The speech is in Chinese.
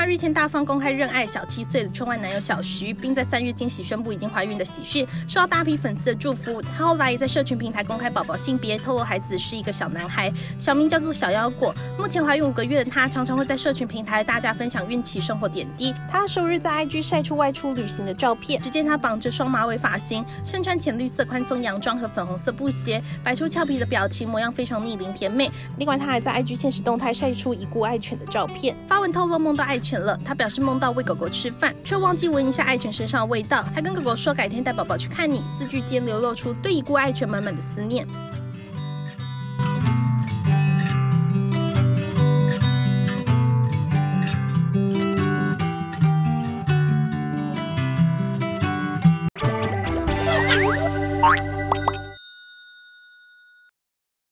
她日前大方公开认爱小七岁的春晚男友小徐，并在三月惊喜宣布已经怀孕的喜讯，受到大批粉丝的祝福。他后来也在社群平台公开宝宝性别，透露孩子是一个小男孩，小名叫做小腰果。目前怀孕五个月的他，常常会在社群平台大家分享孕期生活点滴。他首日在 IG 晒出外出旅行的照片，只见他绑着双马尾发型，身穿浅绿色宽松洋装和粉红色布鞋，摆出俏皮的表情，模样非常逆龄甜美。另外，他还在 IG 现实动态晒出已故爱犬的照片，发文透露梦到爱犬了。他表示梦到喂狗狗吃饭，却忘记闻一下爱犬身上的味道，还跟狗狗说改天带宝宝去看你。字句间流露出对已故爱犬满满的思念。